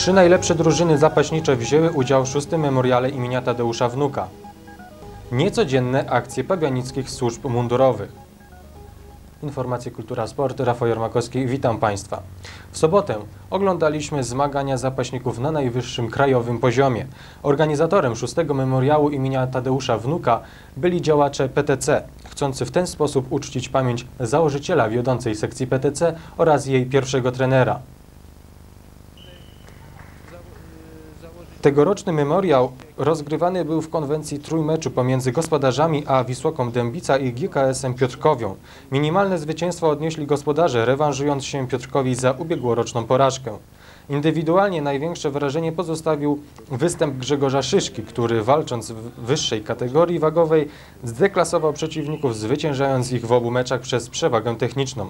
Trzy najlepsze drużyny zapaśnicze wzięły udział w szóstym memoriale imienia Tadeusza Wnuka. Niecodzienne akcje pabianickich służb mundurowych. Informacje Kultura Sport, Rafał Jarmakowski, witam Państwa. W sobotę oglądaliśmy zmagania zapaśników na najwyższym krajowym poziomie. Organizatorem szóstego memoriału imienia Tadeusza Wnuka byli działacze PTC, chcący w ten sposób uczcić pamięć założyciela wiodącej sekcji PTC oraz jej pierwszego trenera. Tegoroczny memoriał rozgrywany był w konwencji trójmeczu pomiędzy gospodarzami a Wisłoką Dębica i GKS-em Piotrkowią. Minimalne zwycięstwo odnieśli gospodarze, rewanżując się Piotrkowi za ubiegłoroczną porażkę. Indywidualnie największe wrażenie pozostawił występ Grzegorza Szyszki, który walcząc w wyższej kategorii wagowej zdeklasował przeciwników, zwyciężając ich w obu meczach przez przewagę techniczną.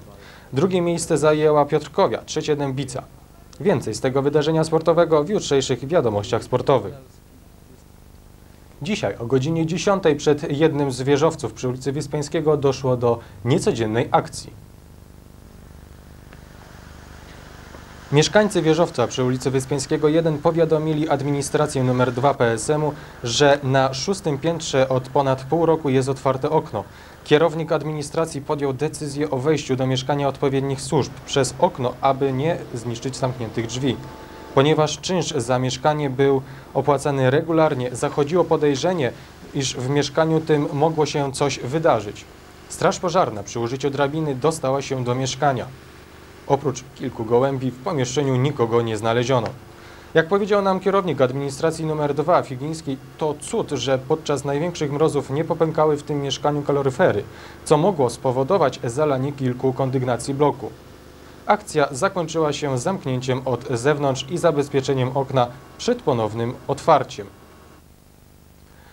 Drugie miejsce zajęła Piotrkowia, trzecie Dębica. Więcej z tego wydarzenia sportowego w jutrzejszych wiadomościach sportowych. Dzisiaj o godzinie 10 przed jednym z wieżowców przy ulicy Wyspańskiego doszło do niecodziennej akcji. Mieszkańcy wieżowca przy ulicy Wyspiańskiego 1 powiadomili administrację nr 2 PSM-u, że na szóstym piętrze od ponad pół roku jest otwarte okno. Kierownik administracji podjął decyzję o wejściu do mieszkania odpowiednich służb przez okno, aby nie zniszczyć zamkniętych drzwi. Ponieważ czynsz za mieszkanie był opłacany regularnie, zachodziło podejrzenie, iż w mieszkaniu tym mogło się coś wydarzyć. Straż pożarna przy użyciu drabiny dostała się do mieszkania. Oprócz kilku gołębi w pomieszczeniu nikogo nie znaleziono. Jak powiedział nam kierownik administracji nr 2 Figiński, to cud, że podczas największych mrozów nie popękały w tym mieszkaniu kaloryfery, co mogło spowodować zalanie kilku kondygnacji bloku. Akcja zakończyła się zamknięciem od zewnątrz i zabezpieczeniem okna przed ponownym otwarciem.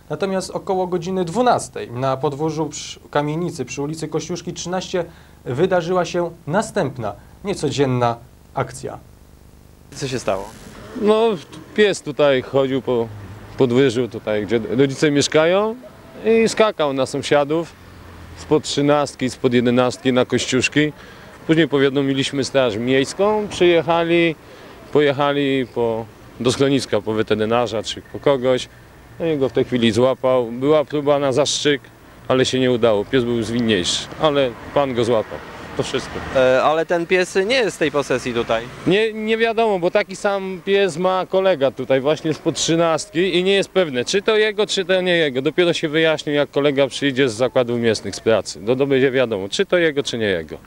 Natomiast około godziny 12 na podwórzu przy kamienicy przy ulicy Kościuszki 13 wydarzyła się następna niecodzienna akcja. Co się stało? No, pies tutaj chodził po podwyżu, tutaj gdzie rodzice mieszkają i skakał na sąsiadów spod trzynastki, spod jedenastki na kościuszki. Później powiadomiliśmy straż miejską, przyjechali, pojechali po, do schroniska po weterynarza czy po kogoś. No i go w tej chwili złapał. Była próba na zastrzyk, ale się nie udało. Pies był zwinniejszy, ale pan go złapał. To wszystko. E, ale ten pies nie jest z tej posesji tutaj. Nie, nie wiadomo, bo taki sam pies ma kolega tutaj właśnie spod trzynastki i nie jest pewne, czy to jego, czy to nie jego. Dopiero się wyjaśni, jak kolega przyjdzie z zakładów mięsnych z pracy. No to będzie wiadomo, czy to jego, czy nie jego.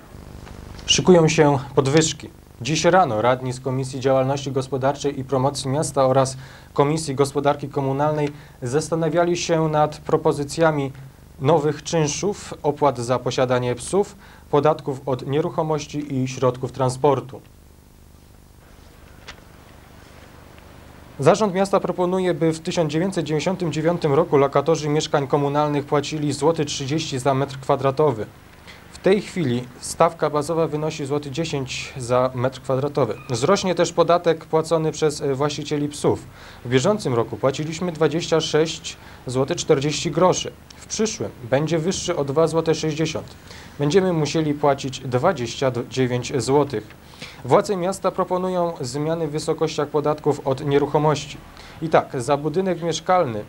Szykują się podwyżki. Dziś rano radni z Komisji Działalności Gospodarczej i Promocji Miasta oraz Komisji Gospodarki Komunalnej zastanawiali się nad propozycjami nowych czynszów, opłat za posiadanie psów, podatków od nieruchomości i środków transportu. Zarząd miasta proponuje, by w 1999 roku lokatorzy mieszkań komunalnych płacili złoty 30 za metr kwadratowy. W tej chwili stawka bazowa wynosi złoty 10 za metr kwadratowy. Wzrośnie też podatek płacony przez e, właścicieli psów. W bieżącym roku płaciliśmy 26 zł 40 groszy. W przyszłym będzie wyższy o 2 zł 60. Będziemy musieli płacić 29 zł. Władze miasta proponują zmiany w wysokościach podatków od nieruchomości. I tak, za budynek mieszkalny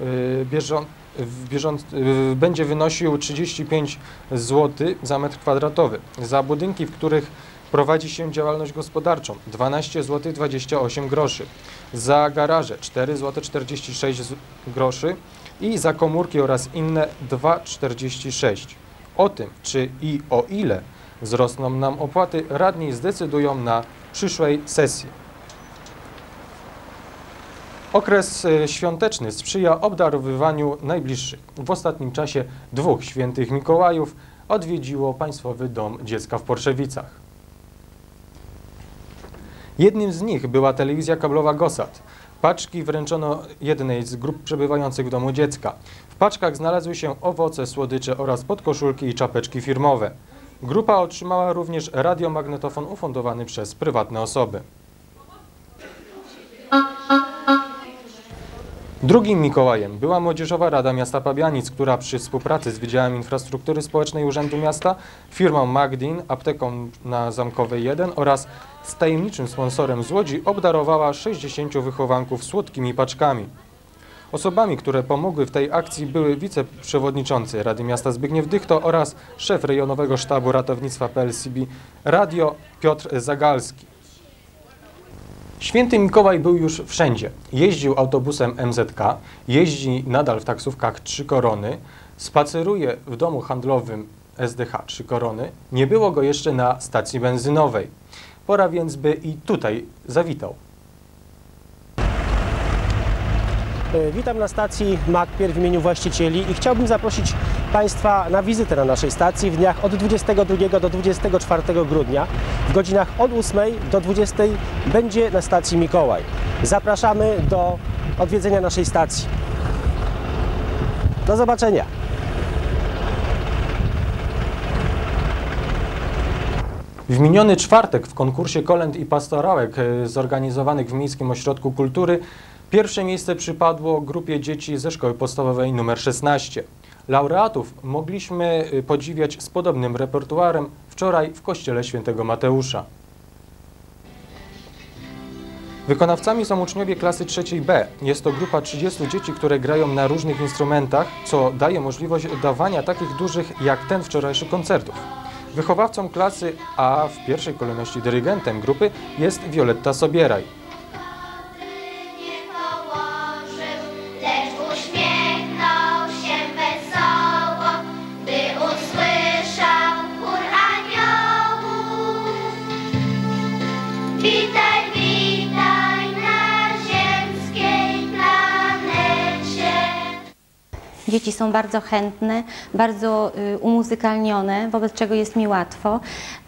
yy, bieżą, w bieżąc, yy, będzie wynosił 35 zł za metr kwadratowy. Za budynki, w których prowadzi się działalność gospodarczą 12 zł 28 groszy. Za garaże 4 zł 46 z- groszy i za komórki oraz inne 2,46. O tym, czy i o ile wzrosną nam opłaty, radni zdecydują na przyszłej sesji. Okres e, świąteczny sprzyja obdarowywaniu najbliższych. W ostatnim czasie dwóch świętych Mikołajów odwiedziło Państwowy Dom Dziecka w Porszewicach. Jednym z nich była telewizja kablowa Gosat. Paczki wręczono jednej z grup przebywających w domu dziecka. Paczkach znalazły się owoce, słodycze oraz podkoszulki i czapeczki firmowe. Grupa otrzymała również radiomagnetofon ufundowany przez prywatne osoby. Drugim Mikołajem była Młodzieżowa Rada Miasta Pabianic, która przy współpracy z Wydziałem Infrastruktury Społecznej Urzędu Miasta, firmą Magdin, apteką na Zamkowej 1 oraz z tajemniczym sponsorem z Łodzi obdarowała 60 wychowanków słodkimi paczkami. Osobami, które pomogły w tej akcji były wiceprzewodniczący Rady Miasta Zbigniew Dychto oraz szef rejonowego sztabu ratownictwa PLCB Radio Piotr Zagalski. Święty Mikołaj był już wszędzie. Jeździł autobusem MZK, jeździ nadal w taksówkach Trzy Korony, spaceruje w domu handlowym SDH Trzy Korony. Nie było go jeszcze na stacji benzynowej. Pora więc, by i tutaj zawitał. E, Witam na stacji MacPier w imieniu właścicieli i chciałbym zaprosić Państwa na wizytę na naszej stacji w dniach od 22 do 24 grudnia. W godzinach od 8 do 20 będzie na stacji Mikołaj. Zapraszamy do odwiedzenia naszej stacji. Do zobaczenia. W miniony czwartek w konkursie kolęd i pastorałek e, zorganizowanych w Miejskim Ośrodku Kultury pierwsze miejsce przypadło grupie dzieci ze szkoły podstawowej nr 16. Laureatów mogliśmy e, podziwiać z podobnym repertuarem wczoraj w kościele świętego Mateusza. Wykonawcami są uczniowie klasy trzeciej B. Jest to grupa 30 dzieci, które grają na różnych instrumentach, co daje możliwość dawania takich dużych jak ten wczorajszy koncertów. Wychowawcą klasy, a w pierwszej kolejności dyrygentem grupy jest Violetta Sobieraj. Dzieci są bardzo chętne, bardzo y, umuzykalnione, wobec czego jest mi łatwo.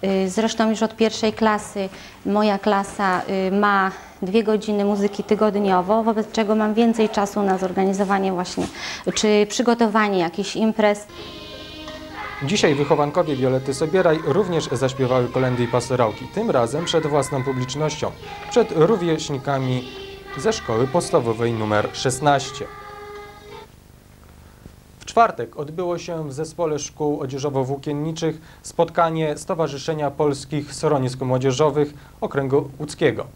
Y, Zresztą już od pierwszej klasy moja klasa y, ma dwie godziny muzyki tygodniowo, wobec czego mam więcej czasu na zorganizowanie właśnie, czy przygotowanie jakichś imprez. Dzisiaj wychowankowie Violetty Sobieraj również zaśpiewały kolendy i pastorałki, tym razem przed własną publicznością, przed rówieśnikami ze szkoły podstawowej nr 16. Czwartek odbyło się w Zespole Szkół Odzieżowo-Włókienniczych spotkanie Stowarzyszenia Polskich Schronisk Młodzieżowych Okręgu Łódzkiego.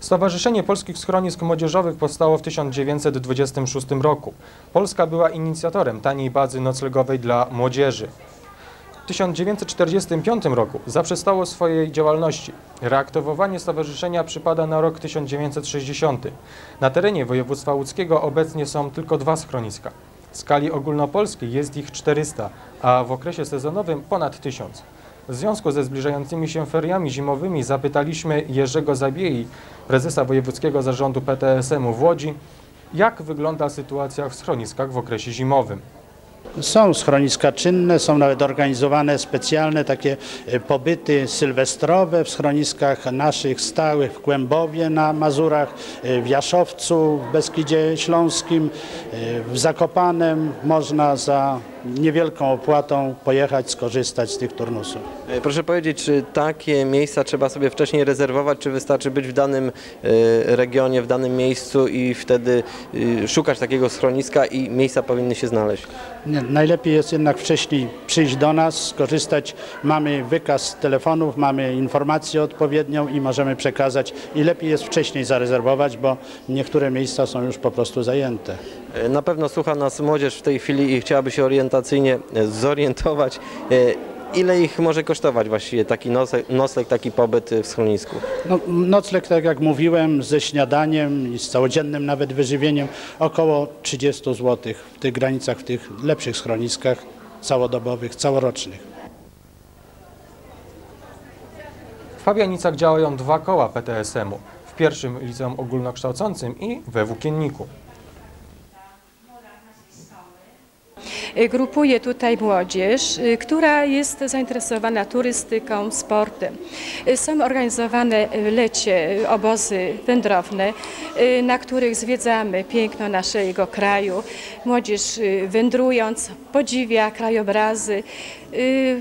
Stowarzyszenie Polskich Schronisk Młodzieżowych powstało w 1926 roku. Polska była inicjatorem taniej bazy noclegowej dla młodzieży. W 1945 roku zaprzestało swojej działalności. Reaktywowanie stowarzyszenia przypada na rok 1960. Na terenie województwa łódzkiego obecnie są tylko dwa schroniska. W skali ogólnopolskiej jest ich 400, a w okresie sezonowym ponad 1000. W związku ze zbliżającymi się feriami zimowymi zapytaliśmy Jerzego Zabiei, prezesa Wojewódzkiego Zarządu PTSM-u w Łodzi, jak wygląda sytuacja w schroniskach w okresie zimowym. Są schroniska czynne, są nawet organizowane specjalne takie e, pobyty sylwestrowe w schroniskach naszych stałych w Kłębowie na Mazurach, e, w Jaszowcu, w Beskidzie Śląskim, e, w Zakopanem. Można za niewielką opłatą pojechać, skorzystać z tych turnusów. E, Proszę powiedzieć, czy takie miejsca trzeba sobie wcześniej rezerwować, czy wystarczy być w danym e, regionie, w danym miejscu i wtedy e, szukać takiego schroniska i miejsca powinny się znaleźć? Nie, najlepiej jest jednak wcześniej przyjść do nas, skorzystać. Mamy wykaz telefonów, mamy informację odpowiednią i możemy przekazać. I lepiej jest wcześniej zarezerwować, bo niektóre miejsca są już po prostu zajęte. Na pewno słucha nas młodzież w tej chwili i chciałaby się orientacyjnie zorientować. E, Ile ich może kosztować właściwie taki nocleg, nocleg, taki pobyt w schronisku? No, nocleg, tak jak mówiłem, ze śniadaniem i z całodziennym nawet wyżywieniem około 30 zł w tych granicach, w tych lepszych schroniskach całodobowych, całorocznych. W Fabianicach działają dwa koła PTSM-u. W pierwszym liceum ogólnokształcącym i we Włókienniku. Grupuje tutaj młodzież, y, która jest zainteresowana turystyką, sportem. Y, Są organizowane y, lecie, obozy wędrowne, na których zwiedzamy piękno naszego kraju. Młodzież wędrując podziwia krajobrazy.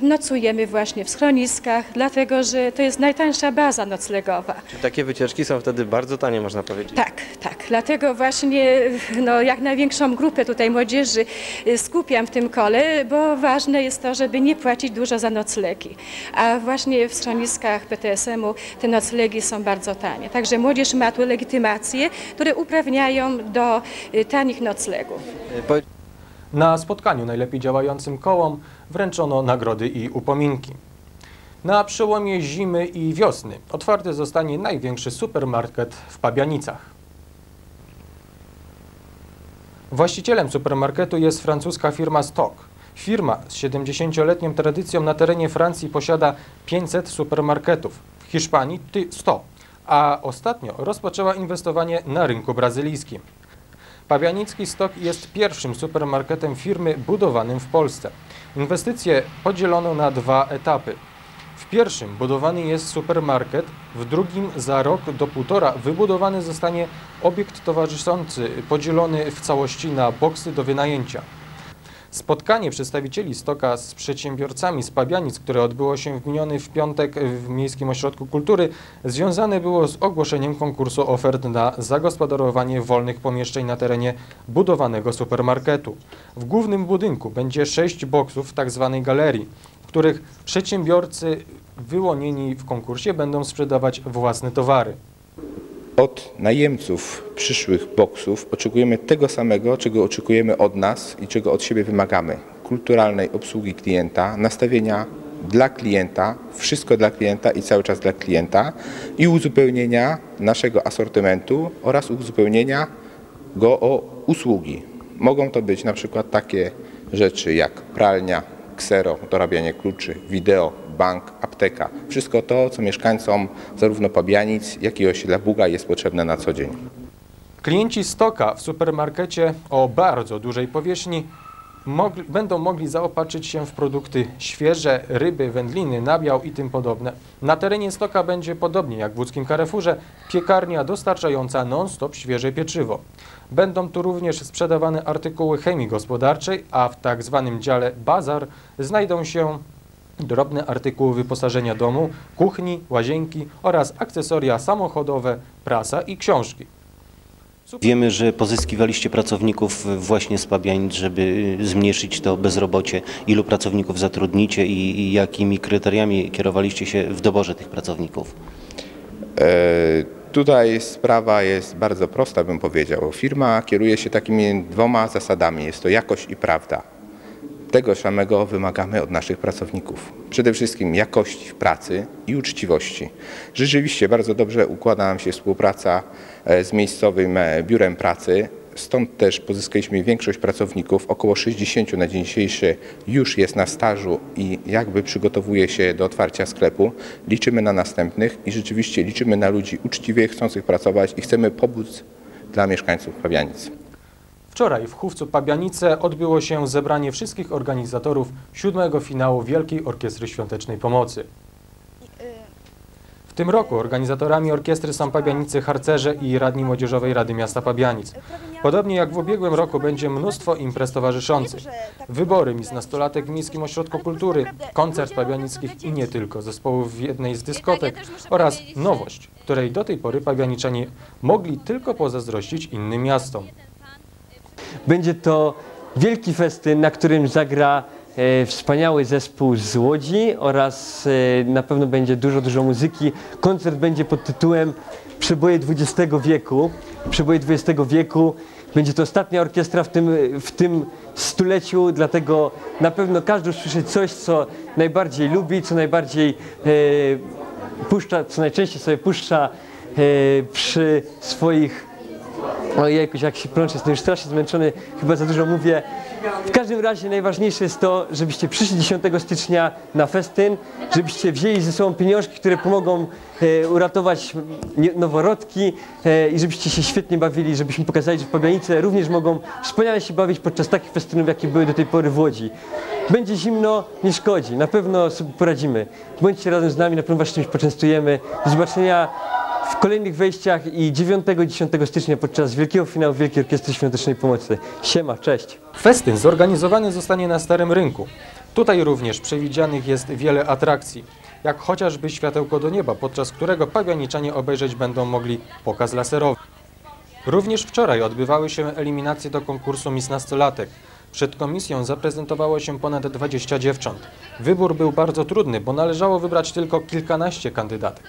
Nocujemy właśnie w schroniskach, dlatego że to jest najtańsza baza noclegowa. Czy takie wycieczki są wtedy bardzo tanie, można powiedzieć? Tak, tak. Dlatego właśnie no, jak największą grupę tutaj młodzieży skupiam w tym kole, bo ważne jest to, żeby nie płacić dużo za noclegi. A właśnie w schroniskach PTSM-u te noclegi są bardzo tanie. Także młodzież ma tu legitymacje, które uprawniają do y, tanich noclegów. Powiedz- Na spotkaniu najlepiej działającym kołom wręczono nagrody i upominki. Na przełomie zimy i wiosny otwarty zostanie największy supermarket w Pabianicach. Właścicielem supermarketu jest francuska firma Stock. Firma z 70-letnią tradycją na terenie Francji posiada 500 supermarketów, w Hiszpanii ty- 100, a ostatnio rozpoczęła inwestowanie na rynku brazylijskim. Pawianicki Stok jest pierwszym supermarketem firmy budowanym w Polsce. Inwestycje podzielono na dwa etapy. Pierwszym budowany jest supermarket, w drugim za rok do półtora wybudowany zostanie obiekt towarzyszący podzielony w całości na boksy do wynajęcia. Spotkanie przedstawicieli Stoka z przedsiębiorcami z Pabianic, które odbyło się w miniony w piątek w Miejskim Ośrodku Kultury, związane było z ogłoszeniem konkursu ofert na zagospodarowanie wolnych pomieszczeń na terenie budowanego supermarketu. W głównym budynku będzie sześć boksów tzw. galerii, w których przedsiębiorcy wyłonieni w konkursie będą sprzedawać własne towary. Od najemców przyszłych boksów oczekujemy tego samego, czego oczekujemy od nas i czego od siebie wymagamy. Kulturalnej obsługi klienta, nastawienia dla klienta, wszystko dla klienta i cały czas dla klienta i uzupełnienia naszego asortymentu oraz uzupełnienia go o usługi. Mogą to być na przykład takie rzeczy jak pralnia, ksero, dorabianie kluczy, wideo, bank, apteka. Wszystko to, co mieszkańcom zarówno Pabianic, jak i osiedla Buga jest potrzebne na co dzień. Klienci Stoka w supermarkecie o bardzo dużej powierzchni mogli, będą mogli zaopatrzyć się w produkty świeże, ryby, wędliny, nabiał i tym podobne. Na terenie Stoka będzie podobnie jak w łódzkim Carrefourze piekarnia dostarczająca non-stop świeże pieczywo. Będą tu również sprzedawane artykuły chemii gospodarczej, a w tak zwanym dziale bazar znajdą się drobne artykuły wyposażenia domu, kuchni, łazienki oraz akcesoria samochodowe, prasa i książki. Wiemy, że pozyskiwaliście pracowników właśnie z Pabianic, żeby zmniejszyć to bezrobocie. Ilu pracowników zatrudnicie i, i jakimi kryteriami kierowaliście się w doborze tych pracowników? E, Tutaj sprawa jest bardzo prosta, bym powiedział. Firma kieruje się takimi dwoma zasadami. Jest to jakość i prawda. Tego samego wymagamy od naszych pracowników. Przede wszystkim jakości pracy i uczciwości. Rzeczywiście bardzo dobrze układa nam się współpraca e, z miejscowym e, biurem pracy. Stąd też pozyskaliśmy większość pracowników, około 60 na dzień dzisiejszy już jest na stażu i jakby przygotowuje się do otwarcia sklepu. Liczymy na następnych i rzeczywiście liczymy na ludzi uczciwie chcących pracować i chcemy pomóc dla mieszkańców Pabianic. Wczoraj w Chówcu Pabianice odbyło się zebranie wszystkich organizatorów siódmego finału Wielkiej Orkiestry Świątecznej Pomocy. W tym roku organizatorami orkiestry są Pabianicy Harcerze i radni Młodzieżowej Rady Miasta Pabianic. Podobnie jak w ubiegłym roku będzie mnóstwo imprez towarzyszących. Wybory Miss Nastolatek w Miejskim Ośrodku Kultury, koncert pabianickich i nie tylko, zespołów w jednej z dyskotek oraz nowość, której do tej pory pabianiczanie mogli tylko pozazdrościć innym miastom. Będzie to wielki festyn, na którym zagra e, wspaniały zespół z Łodzi oraz e, na pewno będzie dużo, dużo muzyki. Koncert będzie pod tytułem Przeboje XX wieku. Przeboje XX wieku. Będzie to ostatnia orkiestra w tym, w tym stuleciu, dlatego na pewno każdy usłyszy coś, co najbardziej lubi, co najbardziej e, puszcza, co najczęściej sobie puszcza e, przy swoich Ojejkuś, jak się plączę, jestem już strasznie zmęczony, chyba za dużo mówię. W każdym razie najważniejsze jest to, żebyście przyszli 10 stycznia na festyn, żebyście wzięli ze sobą pieniążki, które pomogą e, uratować noworodki e, i żebyście się świetnie bawili, żebyśmy pokazali, że Pabianice również mogą wspaniale się bawić podczas takich festynów, jakie były do tej pory w Łodzi. Będzie zimno, nie szkodzi, na pewno sobie poradzimy. Bądźcie razem z nami, na pewno was czymś poczęstujemy. Do zobaczenia w kolejnych wejściach i 9 i 10 stycznia podczas wielkiego finału Wielkiej Orkiestry Świątecznej Pomocy. Siema, cześć! Festyn zorganizowany zostanie na Starym Rynku. Tutaj również przewidzianych jest wiele atrakcji, jak chociażby światełko do nieba, podczas którego pabianiczanie obejrzeć będą mogli pokaz laserowy. Również wczoraj odbywały się eliminacje do konkursu Miss Nastolatek. Przed komisją zaprezentowało się ponad 20 dziewcząt. Wybór był bardzo trudny, bo należało wybrać tylko kilkanaście kandydatek.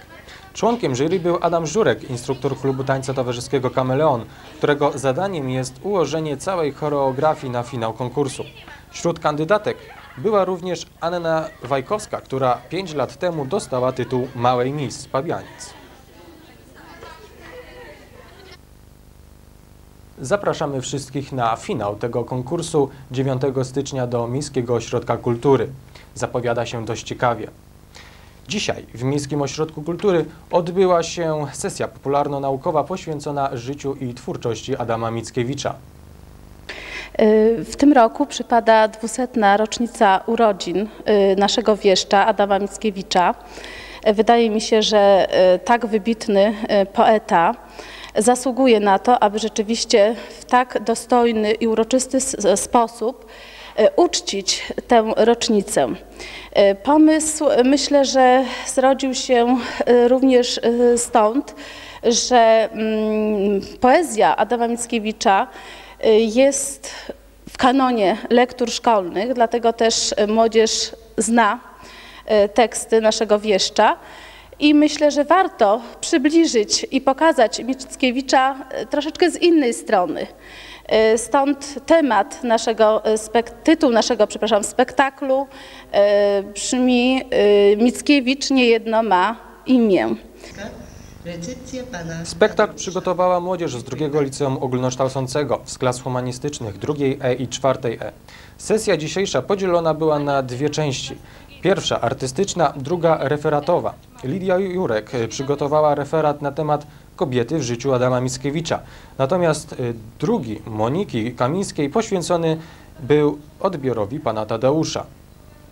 Członkiem jury był Adam Żurek, instruktor klubu tańca towarzyskiego Kameleon, którego zadaniem jest ułożenie całej choreografii na finał konkursu. Wśród kandydatek była również Anna Wajkowska, która 5 lat temu dostała tytuł Małej Miss Pabianic. Zapraszamy wszystkich na finał tego konkursu 9 stycznia do Miejskiego Ośrodka Kultury. Zapowiada się dość ciekawie. Dzisiaj w Miejskim Ośrodku Kultury odbyła się sesja popularno-naukowa poświęcona życiu i twórczości Adama Mickiewicza. W tym roku przypada 200. rocznica urodzin y, naszego wieszcza Adama Mickiewicza. Wydaje mi się, że y, tak wybitny y, poeta zasługuje na to, aby rzeczywiście w tak dostojny i uroczysty sposób uczcić tę rocznicę. Y, Pomysł myślę, że zrodził się y, również stąd, że mm, poezja Adama Mickiewicza jest w kanonie lektur szkolnych, dlatego też młodzież zna teksty naszego wieszcza. I myślę, że warto przybliżyć i pokazać Mickiewicza troszeczkę z innej strony. Y, Stąd temat naszego, y, tytuł naszego, przepraszam, spektaklu y, brzmi Mickiewicz niejedno ma imię. Spektakl przygotowała młodzież z drugiego liceum ogólnokształcącego z klas humanistycznych drugiej E i czwartej E. Sesja dzisiejsza podzielona była na dwie części. Pierwsza artystyczna, druga referatowa. Lidia Jurek przygotowała referat na temat kobiety w życiu Adama Mickiewicza. Natomiast e, drugi, Moniki Kamińskiej, poświęcony był odbiorowi pana Tadeusza.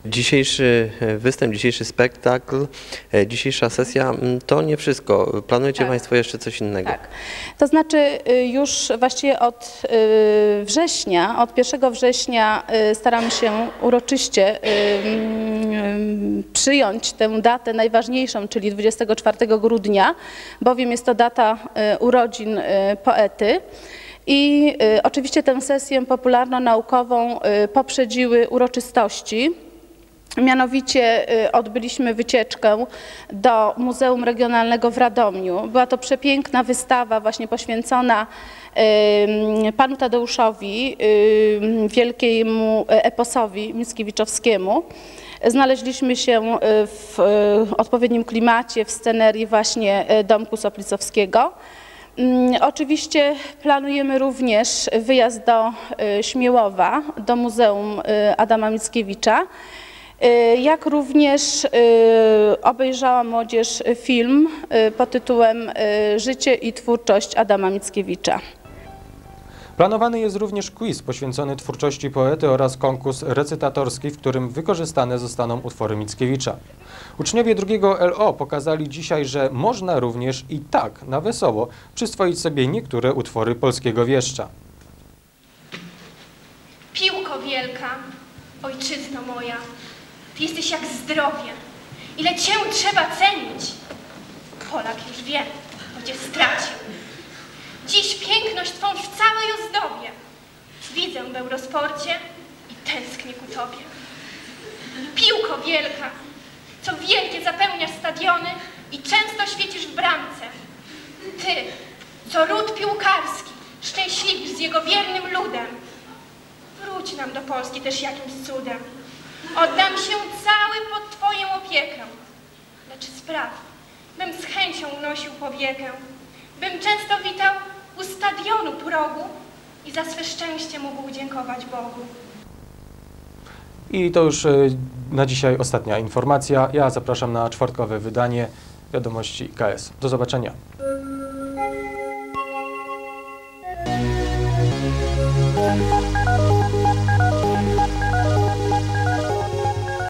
Dzisiejszy e, występ, dzisiejszy spektakl, e, dzisiejsza sesja to nie wszystko. Planujecie Tak. Państwo jeszcze coś innego? Tak. To znaczy y, już właściwie od y, września, od 1 września y, staramy się uroczyście mm, przyjąć tę datę najważniejszą, czyli 24 grudnia, bowiem jest to data urodzin poety. I y, oczywiście tę sesję popularno-naukową y, poprzedziły uroczystości. Mianowicie y, odbyliśmy wycieczkę do Muzeum Regionalnego w Radomiu. Była to przepiękna wystawa właśnie poświęcona panu Tadeuszowi, wielkiemu eposowi Mickiewiczowskiemu. Znaleźliśmy się y, w y, odpowiednim klimacie, w scenerii właśnie Domku Soplicowskiego. Oczywiście planujemy również wyjazd do Śmiełowa, do Muzeum Adama Mickiewicza. Y, Jak również y, obejrzała młodzież film y, pod tytułem Życie i twórczość Adama Mickiewicza. Planowany jest również quiz poświęcony twórczości poety oraz konkurs recytatorski, w którym wykorzystane zostaną utwory Mickiewicza. Uczniowie drugiego LO pokazali dzisiaj, że można również i tak na wesoło przyswoić sobie niektóre utwory polskiego wieszcza. Piłko wielka, ojczyzno moja, ty jesteś jak zdrowie. Ile cię trzeba cenić? Polak już wie, gdzie stracił. Dziś piękność twą w całej ozdobie. Widzę w Eurosporcie i tęsknię ku tobie. Piłko wielka, co wielkie zapełniasz stadiony i często świecisz w bramce. Ty, co ród piłkarski, szczęśliwisz z jego wiernym ludem. Wróć nam do Polski też jakimś cudem. Oddam się cały pod Twoją opiekę. Lecz spraw, bym z chęcią unosił powiekę, bym często witał u stadionu progu i za swe szczęście mógł dziękować Bogu. I to już e, na dzisiaj ostatnia informacja. Ja zapraszam na czwartkowe wydanie wiadomości KS. Do zobaczenia.